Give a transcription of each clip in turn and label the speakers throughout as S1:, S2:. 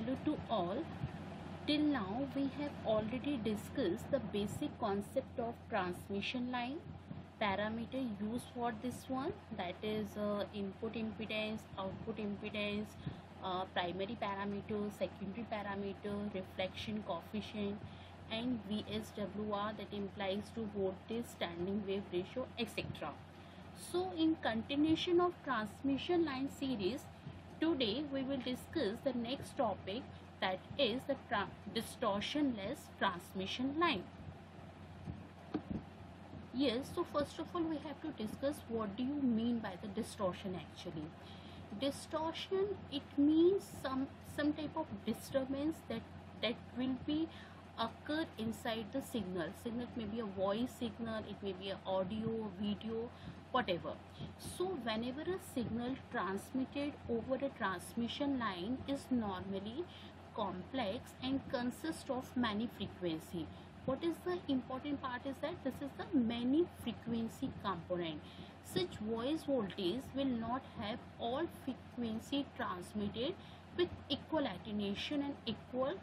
S1: hello to all. Till now we have already discussed the basic concept of transmission line parameter used for this one that is uh, input impedance output impedance uh, primary parameter secondary parameter reflection coefficient and VSWR that implies to voltage standing wave ratio etc so in continuation of transmission line series Today we will discuss the next topic that is the tra distortionless transmission line. Yes, so first of all we have to discuss what do you mean by the distortion actually. Distortion it means some some type of disturbance that that will be occur inside the signal signal may be a voice signal it may be a audio video whatever. So whenever a signal transmitted over a transmission line is normally complex and consists of many frequency. What is the important part is that this is the many frequency component. Such voice voltage will not have all frequency transmitted with equal attenuation and equal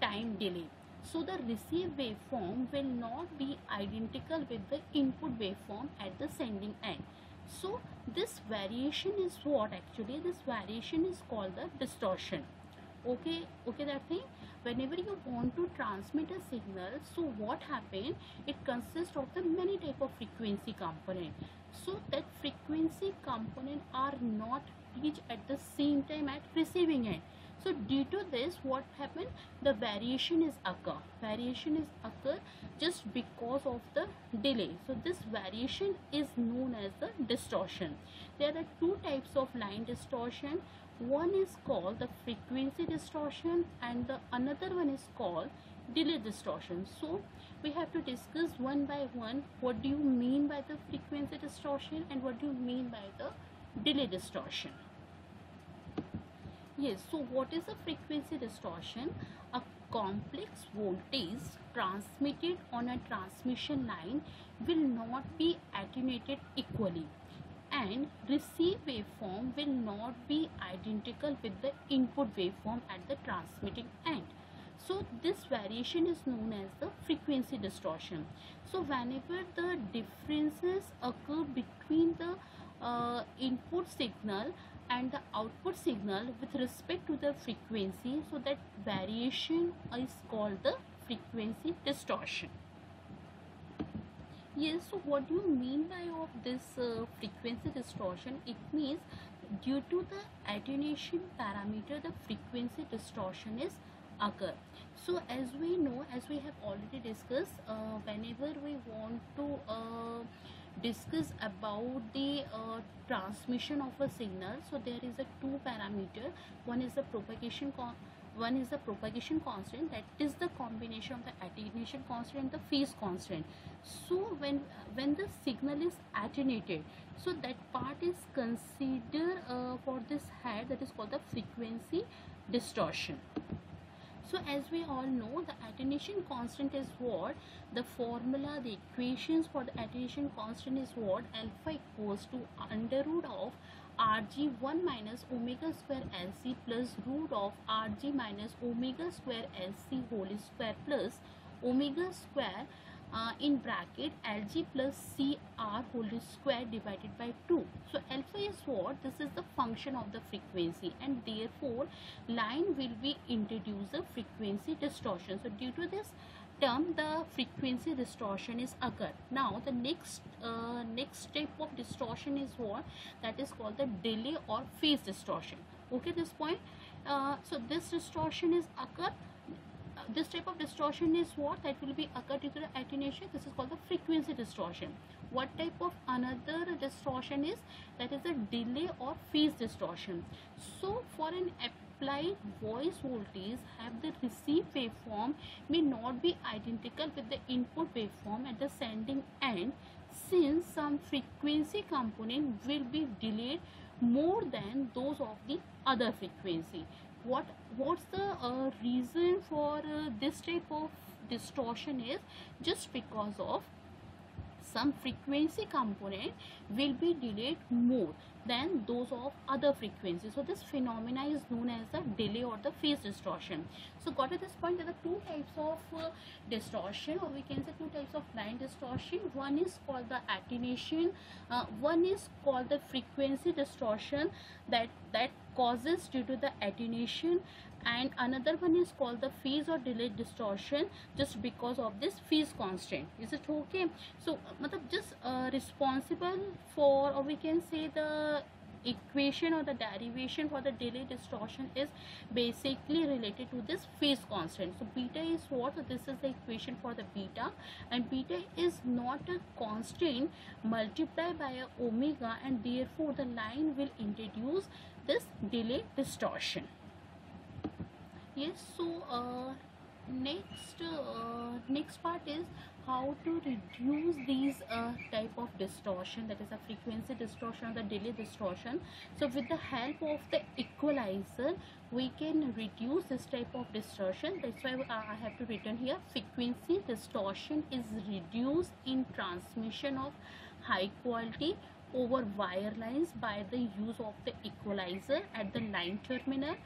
S1: time delay so the received waveform will not be identical with the input waveform at the sending end. So this variation is what actually this variation is called the distortion. Okay, okay that thing. Whenever you want to transmit a signal, so what happen? It consists of the many type of frequency component. So that frequency component are not reached at the same time at receiving end so due to this what happened? The variation is occur. Variation is occur just because of the delay. So this variation is known as the distortion. There are two types of line distortion. One is called the frequency distortion and the another one is called delay distortion. So we have to discuss one by one what do you mean by the frequency distortion and what do you mean by the delay distortion Yes, so what is a frequency distortion? A complex voltage transmitted on a transmission line will not be attenuated equally and received waveform will not be identical with the input waveform at the transmitting end. So this variation is known as the frequency distortion. So whenever the differences occur between the uh, input signal and the output signal with respect to the frequency so that variation is called the frequency distortion. Yes so what do you mean by of this uh, frequency distortion? It means due to the attenuation parameter the frequency distortion is occur. So as we know as we have already discussed uh, whenever we discuss about the uh, transmission of a signal. So there is a two parameter. One is the propagation one is the propagation constant. That is the combination of the attenuation constant and the phase constant. So when when the signal is attenuated so that part is considered uh, for this head that is called the frequency distortion so as we all know the attenuation constant is what? The formula the equations for the attenuation constant is what? Alpha equals to under root of rg1 minus omega square lc plus root of rg minus omega square lc whole square plus omega square uh, in bracket Lg plus Cr whole square divided by 2. So alpha is what? This is the function of the frequency and therefore line will be introduce a frequency distortion. So due to this term the frequency distortion is occur. Now the next uh, next step of distortion is what? That is called the delay or phase distortion. Okay this point. Uh, so this distortion is occur this type of distortion is what? That will be occur due to the attenuation. This is called the frequency distortion. What type of another distortion is? That is a delay or phase distortion. So for an applied voice voltage have the received waveform may not be identical with the input waveform at the sending end since some frequency component will be delayed more than those of the other frequency what what's the uh, reason for uh, this type of distortion is just because of some frequency component will be delayed more than those of other frequencies. So this phenomena is known as the delay or the phase distortion. So got at this point there are two types of uh, distortion or we can say two types of line distortion. One is called the attenuation. Uh, one is called the frequency distortion that that causes due to the attenuation. And another one is called the phase or delay distortion just because of this phase constant is it okay? So just uh, responsible for or we can say the equation or the derivation for the delay distortion is basically related to this phase constant so beta is what? So this is the equation for the beta. And beta is not a constant multiplied by a omega and therefore the line will introduce this delay distortion. Yes so uh, next uh, next part is how to reduce these uh, type of distortion that is a frequency distortion or the delay distortion. So with the help of the equalizer we can reduce this type of distortion. That's why uh, I have to written here. Frequency distortion is reduced in transmission of high quality over wire lines by the use of the equalizer at the line terminal.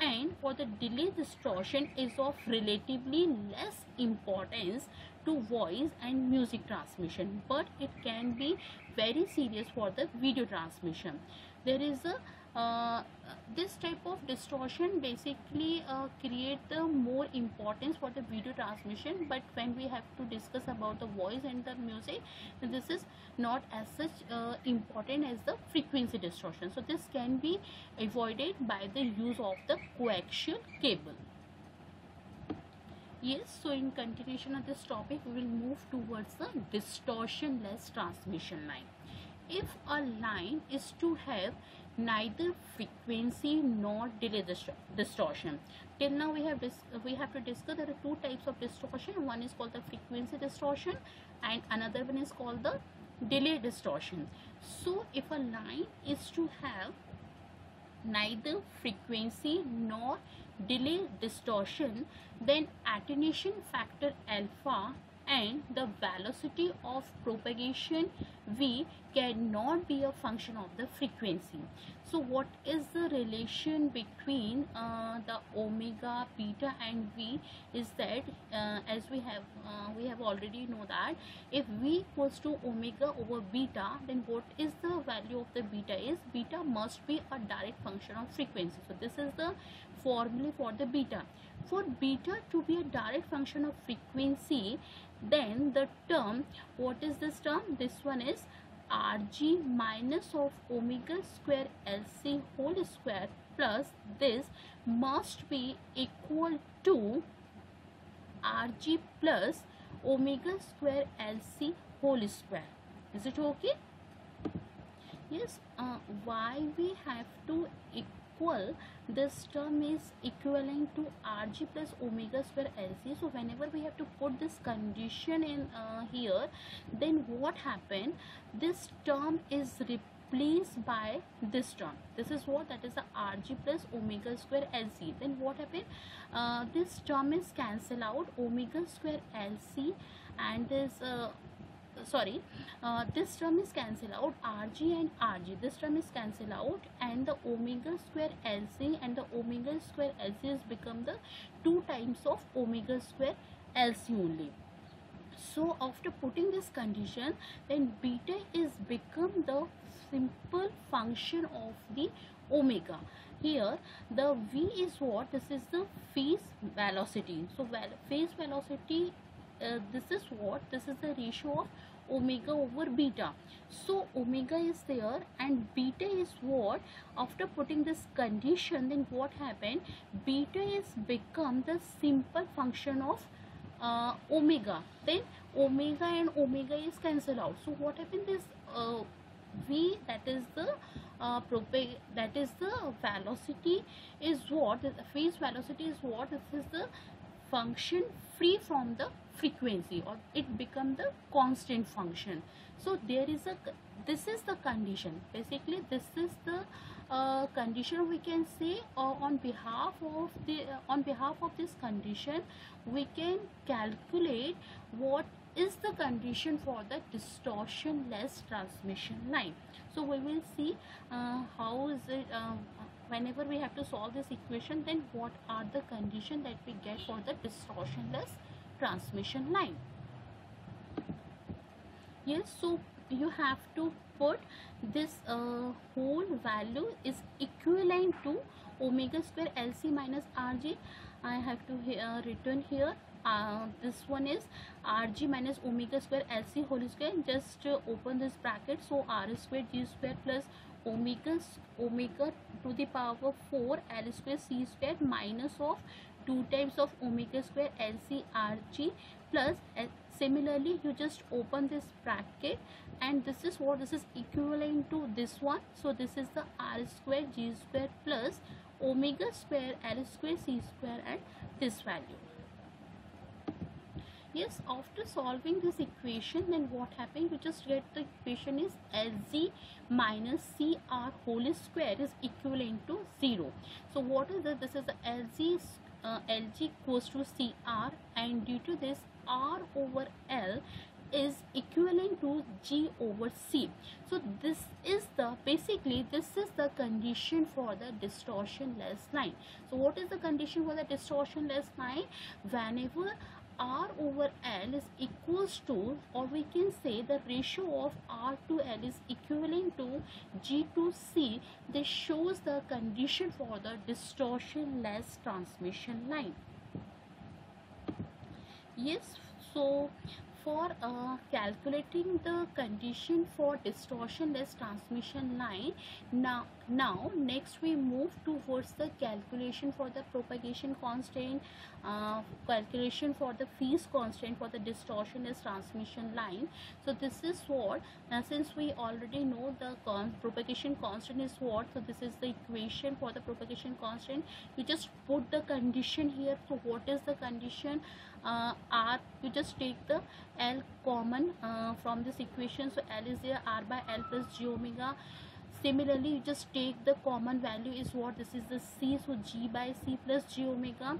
S1: And for the delay distortion is of relatively less importance to voice and music transmission but it can be very serious for the video transmission. There is a uh, this type of distortion basically uh, create the more importance for the video transmission. But when we have to discuss about the voice and the music this is not as such uh, important as the frequency distortion. So this can be avoided by the use of the coaxial cable. Yes so in continuation of this topic we will move towards the distortionless transmission line. If a line is to have neither frequency nor delay distortion. Till now we have we have to discuss there are two types of distortion. One is called the frequency distortion and another one is called the delay distortion. So if a line is to have neither frequency nor delay distortion then attenuation factor alpha and the velocity of propagation v cannot be a function of the frequency. So what is the relation between uh, the omega beta and v is that uh, as we have uh, we have already know that if v equals to omega over beta then what is the value of the beta is beta must be a direct function of frequency. So this is the formula for the beta. For beta to be a direct function of frequency then the term what is this term? This one is rg minus of omega square lc whole square plus this must be equal to rg plus omega square lc whole square. Is it okay? Yes uh, why we have to equal this term is equivalent to rg plus omega square lc so whenever we have to put this condition in uh, here then what happened? This term is replaced by this term. This is what? That is the rg plus omega square lc then what happened? Uh, this term is cancel out omega square lc and this uh, sorry uh, this term is cancel out rg and rg this term is cancel out and the omega square lc and the omega square lc has become the two times of omega square lc only. So after putting this condition then beta is become the simple function of the omega. Here the v is what? This is the phase velocity. So phase velocity uh, this is what? This is the ratio of omega over beta. So omega is there and beta is what? After putting this condition then what happened? Beta is become the simple function of uh, omega. Then omega and omega is cancelled out. So what happened is uh, v that is the uh, that is the velocity is what? The phase velocity is what? This is the function free from the frequency or it become the constant function. So there is a this is the condition. Basically this is the uh, condition we can say uh, on behalf of the uh, on behalf of this condition we can calculate what is the condition for the distortionless transmission line. So we will see uh, how is it uh, whenever we have to solve this equation then what are the condition that we get for the distortionless transmission line? Yes so you have to put this uh, whole value is equivalent to omega square lc minus rg i have to uh, written here uh, this one is rg minus omega square lc whole square. Just uh, open this bracket. So r square g square plus omega omega to the power 4 l square c square minus of 2 times of omega square lc rg plus uh, similarly you just open this bracket and this is what this is equivalent to this one. So this is the r square g square plus omega square l square c square and this value yes after solving this equation then what happened? You just get the equation is lg minus cr whole square is equivalent to 0 so what is this this is the lg uh, lg equals to cr and due to this r over l is equivalent to g over c. So this is the basically this is the condition for the distortionless line. So what is the condition for the distortionless line? Whenever r over l is equals to or we can say the ratio of r to l is equivalent to g to c. This shows the condition for the distortionless transmission line. Yes so for uh, calculating the condition for distortionless transmission line. Now now next we move towards the calculation for the propagation constant uh, calculation for the phase constant for the distortionless transmission line. So this is what now since we already know the con propagation constant is what so this is the equation for the propagation constant. You just put the condition here. So what is the condition uh, r you just take the l common uh, from this equation. So l is there r by l plus g omega. Similarly you just take the common value is what? This is the c so g by c plus g omega.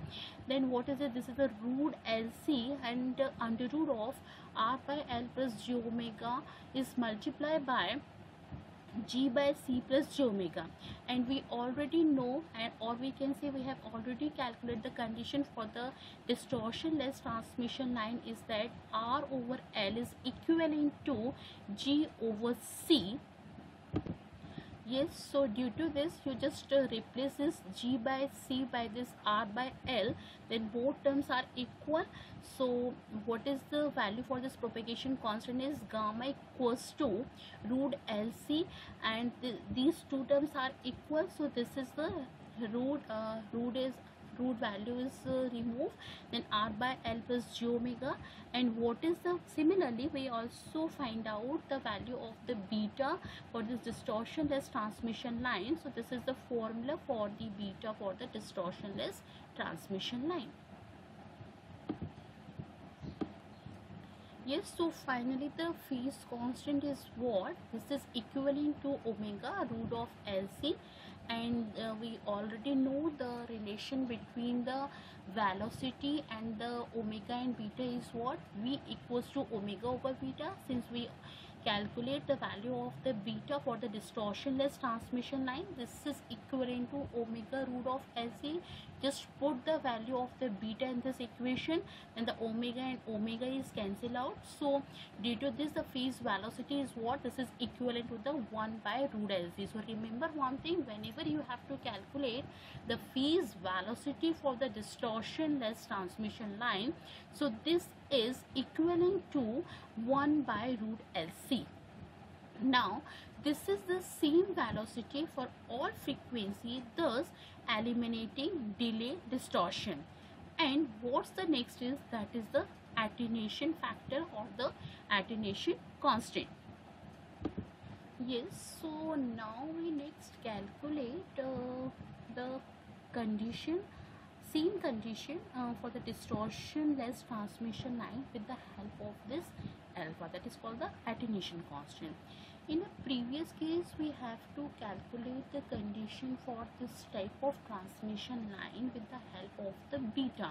S1: Then what is it? This is the root lc and uh, under root of r by l plus g omega is multiplied by g by c plus j omega. And we already know and or we can say we have already calculated the condition for the distortionless transmission line is that r over l is equivalent to g over c yes so due to this you just uh, replace this g by c by this r by l then both terms are equal. So what is the value for this propagation constant is gamma equals to root lc and th these two terms are equal. So this is the root uh, root is root value is uh, removed then r by l plus j omega. And what is the similarly we also find out the value of the beta for this distortionless transmission line. So this is the formula for the beta for the distortionless transmission line. Yes so finally the phase constant is what? This is equivalent to omega root of lc and uh, we already know the relation between the velocity and the omega and beta is what? V equals to omega over beta. Since we calculate the value of the beta for the distortionless transmission line this is equivalent to omega root of lc just put the value of the beta in this equation and the omega and omega is cancelled out. So due to this the phase velocity is what? This is equivalent to the 1 by root lc so remember one thing whenever you have to calculate the phase velocity for the distortionless transmission line so this is equivalent to 1 by root lc now this is the same velocity for all frequency thus eliminating delay distortion. And what's the next is that is the attenuation factor or the attenuation constant. Yes so now we next calculate uh, the condition same condition uh, for the distortionless transmission line with the help of this alpha that is called the attenuation constant in a previous case we have to calculate the condition for this type of transmission line with the help of the beta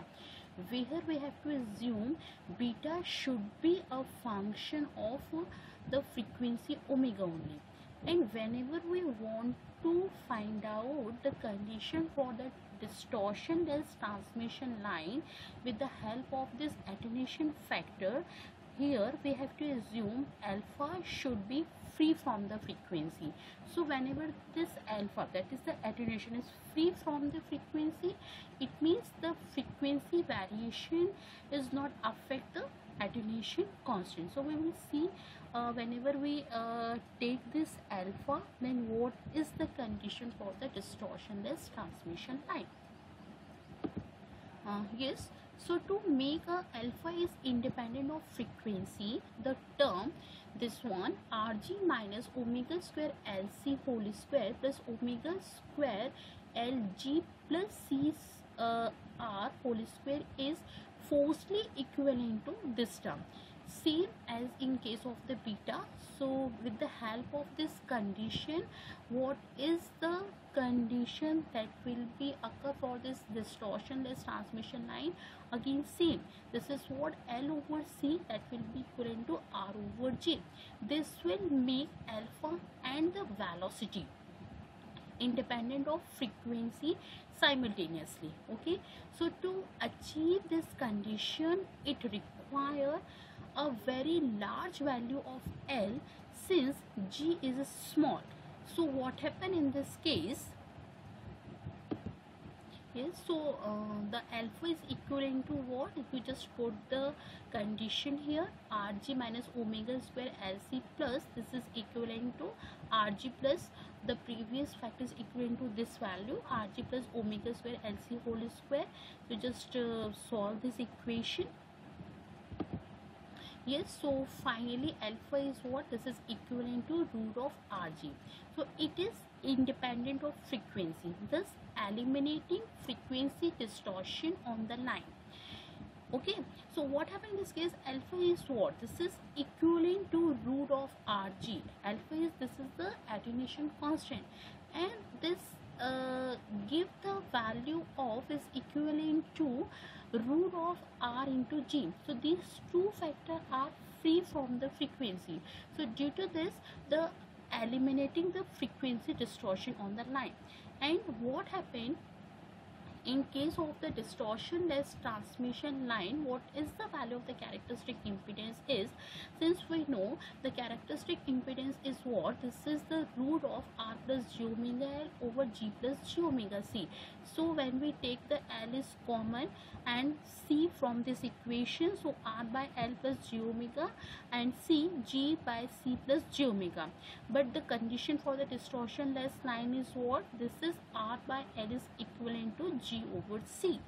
S1: where we have to assume beta should be a function of the frequency omega only. And whenever we want to find out the condition for the distortionless transmission line with the help of this attenuation factor here we have to assume alpha should be free from the frequency. So whenever this alpha that is the attenuation is free from the frequency it means the frequency variation is not affect the attenuation constant. So we will see uh, whenever we uh, take this alpha then what is the condition for the distortionless transmission line uh, yes so to make a alpha is independent of frequency the term this one rg minus omega square lc whole square plus omega square lg plus c uh, r whole square is falsely equivalent to this term same as in case of the beta. So with the help of this condition what is the condition that will be occur for this distortionless transmission line? Again same. This is what l over c that will be equivalent to r over j. This will make alpha and the velocity independent of frequency simultaneously. Okay? So to achieve this condition it require a very large value of L since G is small. So what happened in this case? Yes, so uh, the alpha is equivalent to what? If you just put the condition here, Rg minus omega square Lc plus, this is equivalent to Rg plus the previous factor is equivalent to this value Rg plus omega square Lc whole square. So just uh, solve this equation yes so finally alpha is what? This is equivalent to root of rg. So it is independent of frequency. Thus eliminating frequency distortion on the line. Okay so what happened in this case? Alpha is what? This is equivalent to root of rg. Alpha is this is the attenuation constant. And this uh, give the value of is equivalent to root of r into g. So these two factors are free from the frequency. So due to this the eliminating the frequency distortion on the line. And what happened in case of the distortionless transmission line what is the value of the characteristic impedance is since we know the characteristic impedance is what? This is the root of r plus j omega l over g plus j omega c. So when we take the l is common and c from this equation so r by l plus j omega and c g by c plus j omega. But the condition for the distortionless line is what? This is r by l is equivalent to g over C.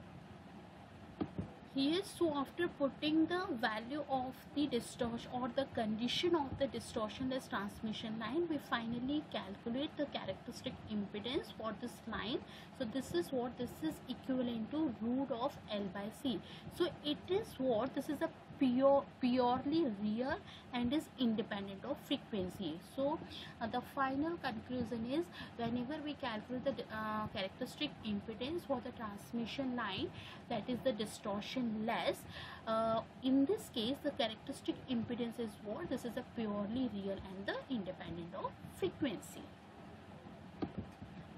S1: Here, so after putting the value of the distortion or the condition of the distortionless transmission line, we finally calculate the characteristic impedance for this line. So this is what this is equivalent to root of L by C. So it is what this is a pure purely real and is independent of frequency. So uh, the final conclusion is whenever we calculate the uh, characteristic impedance for the transmission line that is the distortion less uh, in this case the characteristic impedance is what? This is a purely real and the independent of frequency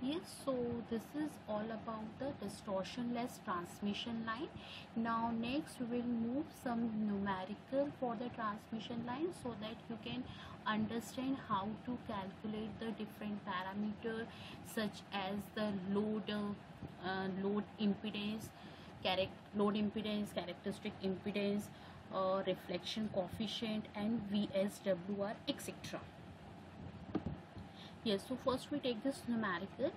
S1: yes so this is all about the distortionless transmission line. Now next we will move some numerical for the transmission line so that you can understand how to calculate the different parameter such as the load uh, load impedance load impedance characteristic impedance uh, reflection coefficient and VSWR etc yes so first we take this numerical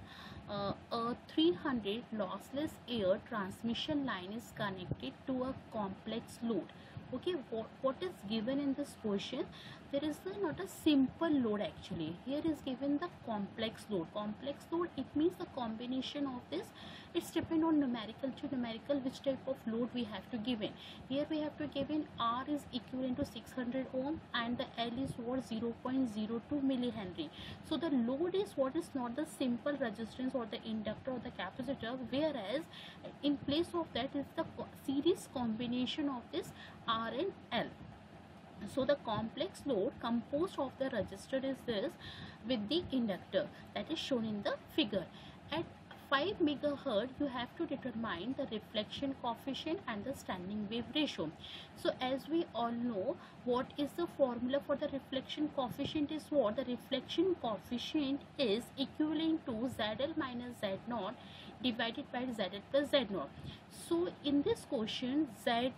S1: uh, a 300 lossless air transmission line is connected to a complex load okay what, what is given in this question there is not a simple load actually. Here is given the complex load. Complex load it means the combination of this it's depend on numerical to numerical which type of load we have to give in. Here we have to give in r is equivalent to 600 ohm and the l is what 0.02 millihenry. So the load is what is not the simple resistance or the inductor or the capacitor whereas in place of that is the series combination of this r and l. So the complex load composed of the resistor is this with the inductor that is shown in the figure. At 5 megahertz you have to determine the reflection coefficient and the standing wave ratio. So as we all know what is the formula for the reflection coefficient is what? The reflection coefficient is equivalent to zl minus z naught divided by zl plus z naught. So in this question z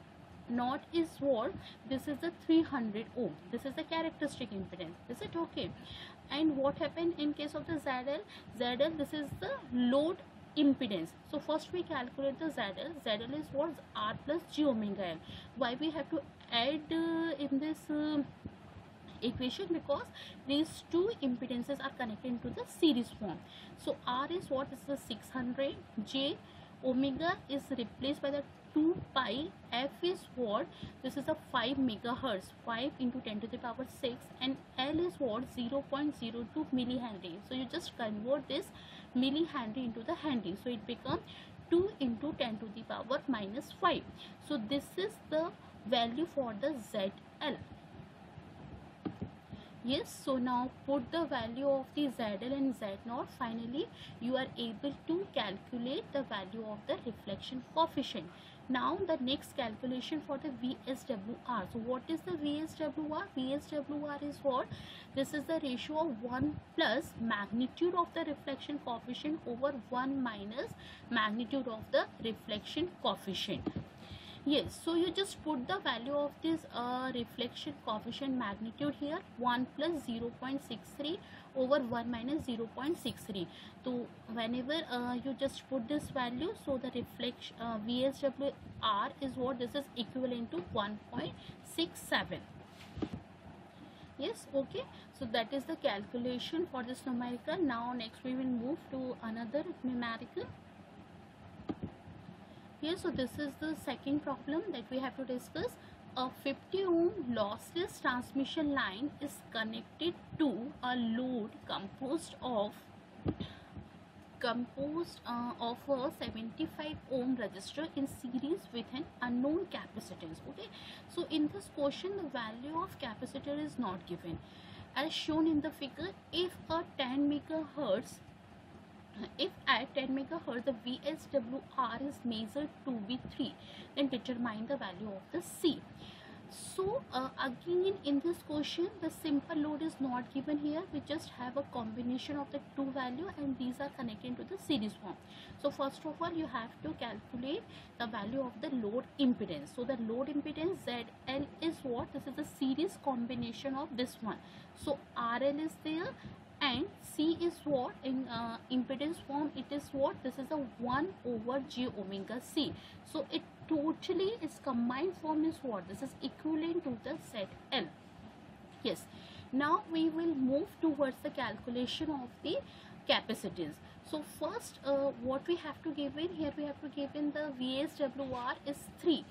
S1: naught is what? This is the 300 ohm. This is the characteristic impedance. Is it okay? And what happened in case of the ZL ZL this is the load impedance. So first we calculate the ZL ZL is what? R plus J omega L. Why we have to add uh, in this uh, equation? Because these two impedances are connected into the series form. So R is what? Is the 600 J. Omega is replaced by the 2 pi f is what? This is a 5 megahertz. 5 into 10 to the power 6 and l is what? 0 0.02 millihenry. So you just convert this millihenry into the henry so it becomes 2 into 10 to the power minus 5 so this is the value for the zl yes so now put the value of the zl and z0 finally you are able to calculate the value of the reflection coefficient now the next calculation for the VSWR. So what is the VSWR? VSWR is what? This is the ratio of 1 plus magnitude of the reflection coefficient over 1 minus magnitude of the reflection coefficient yes so you just put the value of this uh, reflection coefficient magnitude here 1 plus 0 0.63 over 1 minus 0 0.63 so whenever uh, you just put this value so the reflection uh, VSWR is what? This is equivalent to 1.67 yes okay. So that is the calculation for this numerical. Now next we will move to another numerical here. So this is the second problem that we have to discuss. A 50 ohm lossless transmission line is connected to a load composed of composed uh, of a 75 ohm resistor in series with an unknown capacitance okay? So in this question the value of capacitor is not given. As shown in the figure if a 10 megahertz at 10 megahertz the VSWR is measured to be 3 then determine the value of the C. So uh, again in this question the simple load is not given here. We just have a combination of the two value and these are connected to the series form. So first of all you have to calculate the value of the load impedance. So the load impedance ZL is what? This is the series combination of this one. So RL is there and C is what? In uh, impedance form it is what? This is a 1 over j omega C. So it totally is combined form is what? This is equivalent to the set L yes. Now we will move towards the calculation of the capacitance so first uh, what we have to give in here we have to give in the VSWR is 3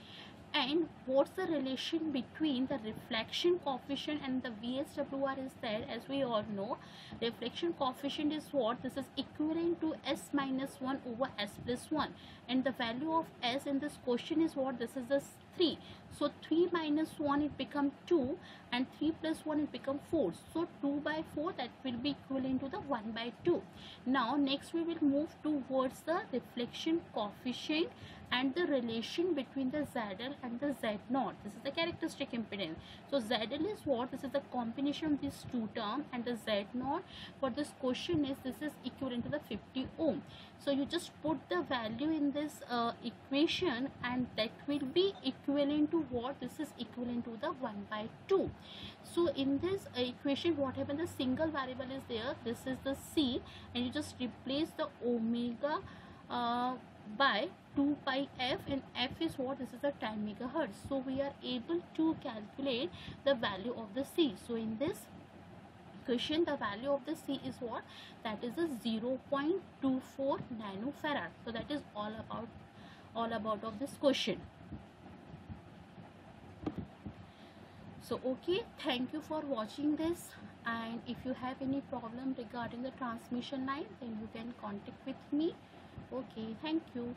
S1: and what's the relation between the reflection coefficient and the VSWR is there? As we all know reflection coefficient is what? This is equivalent to S minus 1 over S plus 1 and the value of S in this question is what? This is the 3 so 3 minus 1 it become 2 and 3 plus 1 it become 4 so 2 by 4 that will be equivalent to the 1 by 2 now next we will move towards the reflection coefficient and the relation between the ZL and the Z0 this is the characteristic impedance. So ZL is what? This is the combination of these two terms and the Z0 for this question is this is equivalent to the 50 ohm. So you just put the value in this uh, equation and that will be equivalent to what? This is equivalent to the 1 by 2 so in this uh, equation what happens the single variable is there. This is the c and you just replace the omega uh, by 2 pi f and f is what? This is a 10 megahertz. So we are able to calculate the value of the c. So in this question the value of the c is what? That is a 0.24 nanofarad so that is all about all about of this question. So okay thank you for watching this. And if you have any problem regarding the transmission line then you can contact with me. Okay thank you